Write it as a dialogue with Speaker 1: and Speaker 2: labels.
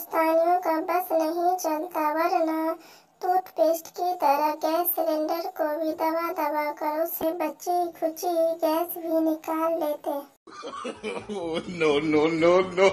Speaker 1: हिंदुस्तानियों का बस नहीं चलता वरना टूथपेस्ट की तरह गैस सिलेंडर को भी दबा दबा कर उसे बची खुची गैस भी निकाल लेते
Speaker 2: नो नो नो नो